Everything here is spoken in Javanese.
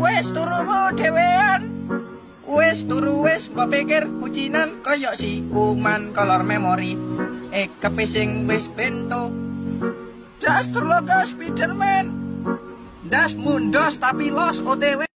Wes turumu dhewean. Wes turu wes mbapikir kucinan kaya si kuman kolor memori. Eh, e kepising wis bento. Das terloga Spiderman. Das mundos tapi los OTW.